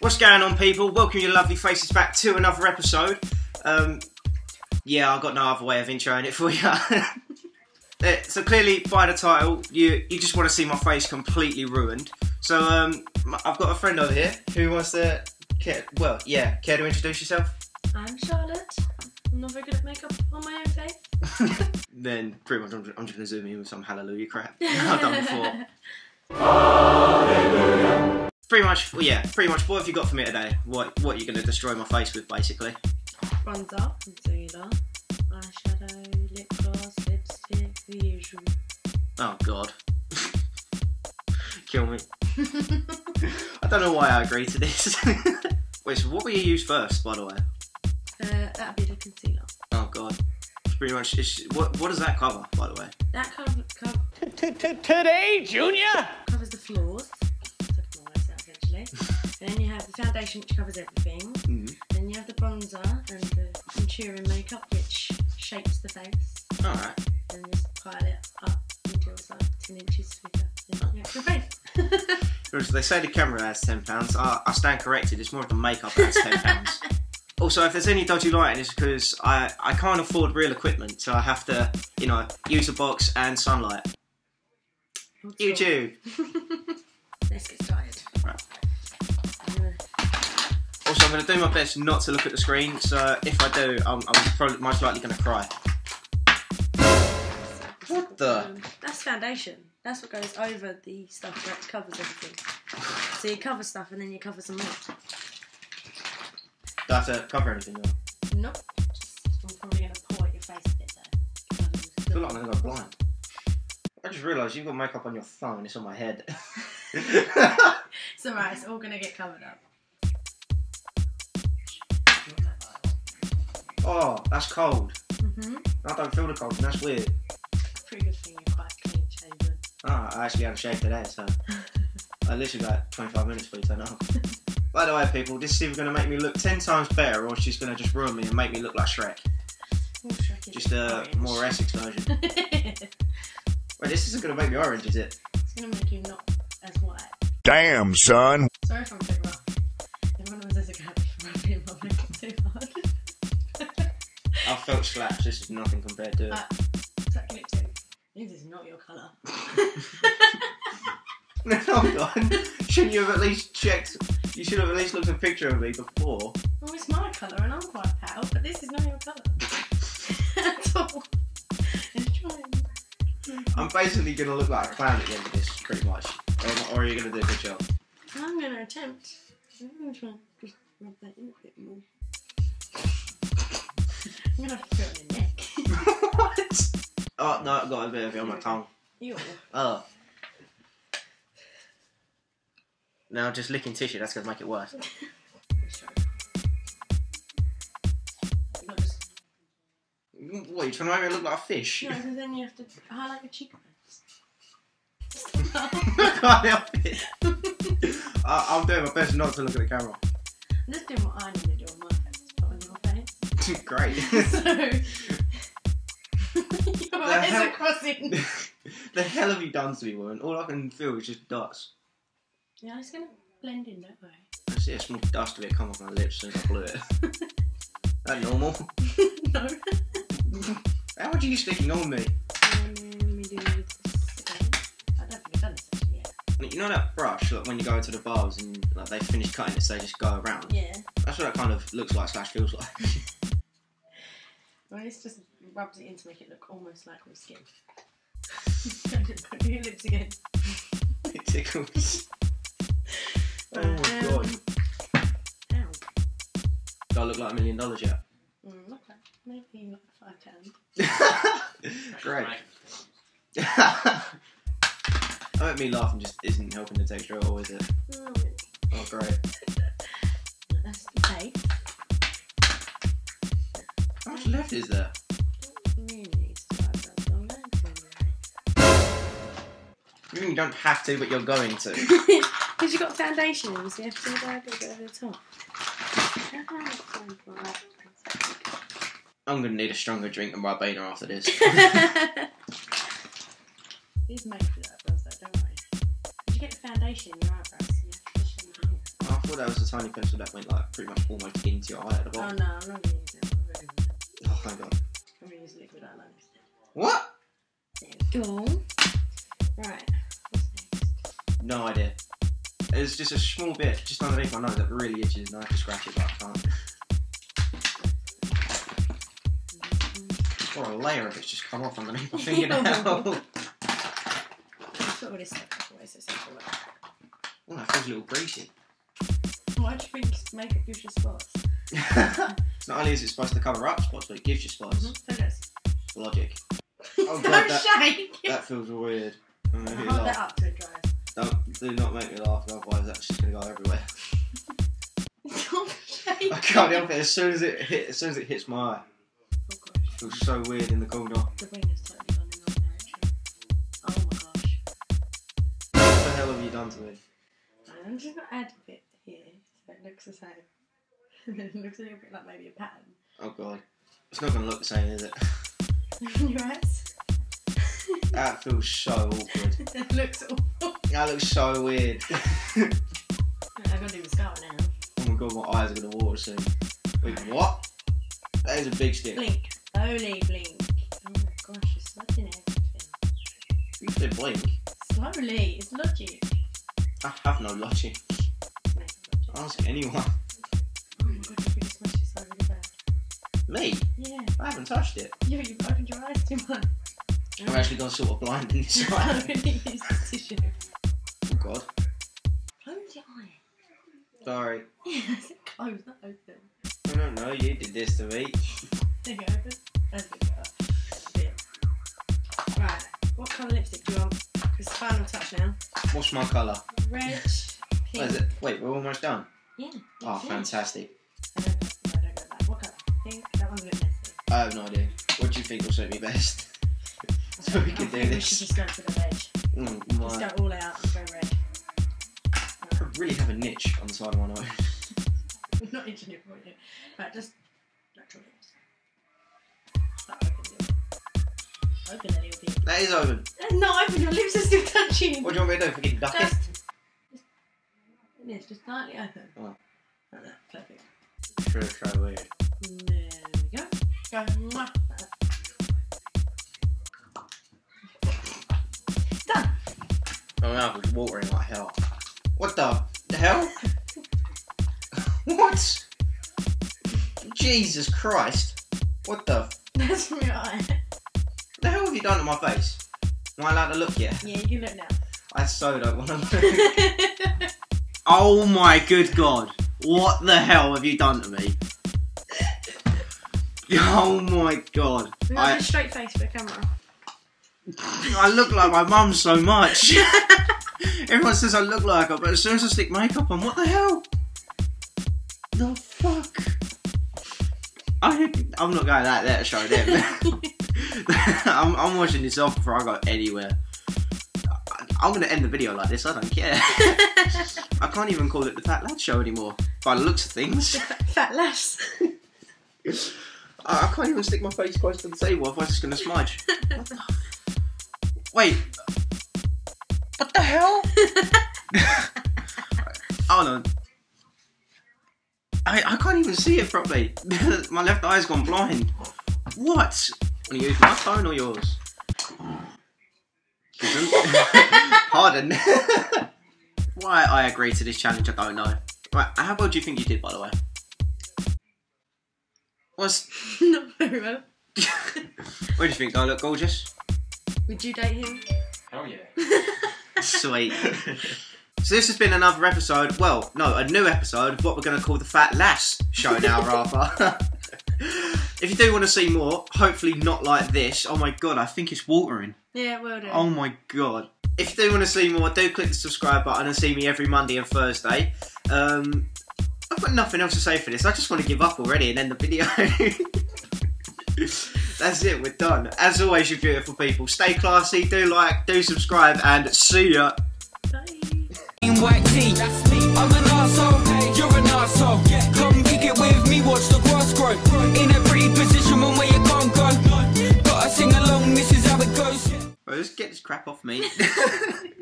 What's going on, people? Welcome your lovely faces back to another episode. Um, yeah, I've got no other way of introing it for you. Uh, so clearly, by the title, you you just want to see my face completely ruined. So um, I've got a friend over here who wants to, care, well, yeah, care to introduce yourself? I'm Charlotte. I'm not very good at makeup on my own face. Then pretty much, I'm just, I'm just going to zoom in with some hallelujah crap I've done before. Pretty much, well, yeah, pretty much. What have you got for me today? What what are you going to destroy my face with, basically? Bronzer, concealer, eyeshadow, lip gloss, lipstick, the usual. Oh God, kill me. I don't know why I agreed to this. Wait, so what will you use first, by the way? Uh, that'd be the concealer. Oh God, it's pretty much. It's, what what does that cover, by the way? That cover, cover, Today, Junior! covers the flaws. Foundation, which covers everything. Mhm. Then you have the bronzer and the maturing makeup, which shapes the face. All right. And just pile it up until it's like 10 inches thicker. You your face. They say the camera has ten pounds. I, I stand corrected. It's more of the makeup that has ten pounds. Also, if there's any dodgy lighting, it's because I, I can't afford real equipment, so I have to, you know, use a box and sunlight. YouTube. Let's get started. Going to do my best not to look at the screen, so if I do, I'm, I'm probably most likely going to cry. What the? Um, that's foundation. That's what goes over the stuff that covers everything. So you cover stuff and then you cover some more. Do I have to cover anything though? Nope. Just, I'm probably going to pour at your face a bit there. I feel like I'm going to go blind. I just realised you've got makeup on your phone, it's on my head. It's alright, it's all going to get covered up. Oh, that's cold. hmm I don't feel the cold, and that's weird. Pretty good thing you're quite clean shaven. Ah, I actually had a shave today, so I literally got 25 minutes for you to turn off. By the way, people, this is either going to make me look 10 times better, or she's going to just ruin me and make me look like Shrek. Shrek Just a orange. more Essex version. Wait, this isn't going to make me orange, is it? It's going to make you not as white. Damn, son. Sorry if I'm a bit rough. I felt slaps. This is nothing compared to it. Uh, Suck your lip. This is not your colour. no, hold on. Shouldn't you have at least checked? You should have at least looked at a picture of me before. Well, it's my colour and I'm quite pale, but this is not your colour. At all. It's trying. I'm basically going to look like a clown at the end of this, pretty much. Or, or are you going to do a good job? I'm going to attempt. I'm going to try and just rub that in a bit. I'm to have to put it on your neck. what? Oh, no, I've got a bit of it on my tongue. Ew. Oh. Now just licking tissue, that's to make it worse. Let's try. Not just- What, you trying to make me look like a fish? No, because then you have to highlight your cheekbones. I can't help it. I, I'm doing my best not to look at the camera. I'm just doing what I need to do Great. So, your eyes hell- are crossing. the hell have you done to me, woman? All I can feel is just dust. Yeah, it's gonna blend in, don't worry. I see a small dust of it come off my lips since I blew it. that normal? no. How would you sticking on me? Um, and do. I don't done this yet. You know that brush, like when you go into the bars and like they finish cutting it, so they just go around. Yeah. That's what that kind of looks like slash feels like. Well, this just rubs it in to make it look almost like real skin. your lips again. it tickles. Oh my Um, god. Ow. Do I look like a million dollars yet? Mm, okay. Maybe like five pounds. Great. I bet me laughing just isn't helping the texture at all, is it? Oh, Oh, great. that's the base. How much left is there? Really needs to add that on there. You mean you don't have to, but you're going to. Because you've got foundation in, so you have to add a bit over the top. I'm gonna need a stronger drink than Ribena after this. These make for that, does that, don't worry. Did you get the foundation in your eyebrows? Yeah, just show me here. I thought that was a tiny pencil that went like pretty much almost into your eye at the bottom. Oh no, I'm not gonna use it. I'm gonna use it. Oh, thank God. I'm gonna use liquid eyeliner instead. What? There we go. Right. No idea. It's just a small bit just underneath my nose that really itches, and I have to scratch it, but I can't. Mm-hmm. Or a layer of it's just come off underneath my fingernail. oh, got all this stuff it's essential. that feels a little greasy. Why do you think makeup gives you spots? Not only is it supposed to cover up spots, but it gives you spots. Mm-hmm. Logic. Oh, Don't God, that- shake. That feels weird. Hold that up till it dries. Don't, do not make me laugh, otherwise that's just gonna go everywhere. Don't shake. I can't help it. As soon as it hit, as soon as it hits my eye, Oh gosh. it feels so weird in the corner. The ring is totally gone in the wrong direction. Oh my gosh. What the hell have you done to me? I'm just gonna add a bit here so it looks the same. And then it looks a bit like maybe a pattern. Oh god, it's not gonna look the same, is it? Your eyes. That feels so awkward. it looks awful. That looks so weird. got to do mascara now. Oh my god, my eyes are gonna water soon. Wait, what? That is a big stick. Blink. Slowly blink. Oh my gosh, you're smudging everything. You said blink. Slowly. It's logic. I have no logic. Makeup logic. Ask anyone. Me? Yeah. I haven't touched it. You, you've opened your eyes too much. I've actually gone sort of blind in this eye. I really use the tissue. Oh god. Close your eye. Sorry. Yes, close, not open. I don't know, you did this to me. There you go, open. That's better. Right, what colour lipstick do you want? It's final touch now. What's my colour? Red, pink. It? Wait, we're almost done. Yeah. Oh, yeah. fantastic. Pink? That one's a bit messy. I have no idea. What do you think will suit me best? So we I can do think we should just go for the red. Mm, Just go all out and go red. I really have a niche on the side of my nose. Not it for you. Right, just natural lips. Start open it. Open a little bit. That is open. That's not open, your lips are still touching. What do you want me to do? Fucking duck it? Just, just, yes, just slightly open. Oh. Like that, perfect. Sure, so weird. There we go. Go. Mwah. Done. My mouth was watering like hell. What the, the hell? what? Jesus Christ. What the, That's from your eye. the hell have you done to my face? Am I allowed to look yet? Yeah, you can look now. I so don't want to look. oh my good god. What the hell have you done to me? Oh my god. I, a straight face for the camera. I look like my mum so much. Everyone says I look like her, but as soon as I stick makeup on, what the hell? The fuck? I, I'm not going out that show them. I'm, I'm watching this off before I go anywhere. I- I'm going to end the video like this, I don't care. I can't even call it the Fat Lad Show anymore, by the looks of things. Fat lass. I, I can't even stick my face close to the table, otherwise it's going to smudge. Wait. What the hell? Hold on. I, I can't even see it properly. my left eye's gone blind. What? Want to use my phone or yours? Pardon. Why I agreed to this challenge, I don't know. Right, how well do you think you did, by the way? What's... Not very well. what do you think? Do I look gorgeous? Would you date him? Hell yeah. Sweet. so this has been another episode, well, no, a new episode of what we're going to call the Fat Lass show now, rather. if you do want to see more, hopefully not like this. Oh my god, I think it's watering. Yeah, well done. Oh my god. If you do want to see more, do click the subscribe button and see me every Monday and Thursday. Um, I've got nothing else to say for this. I just want to give up already and end the video. That's it, we're done. As always, you beautiful people, stay classy, do like, do subscribe, and see ya. Bye. in white tee. I'm an arsehole, you're an arsehole. Come kick it with me, watch the grass grow. In a pretty position, one way you can't go. Gotta sing along, this is how it goes. Bro, just get this crap off me.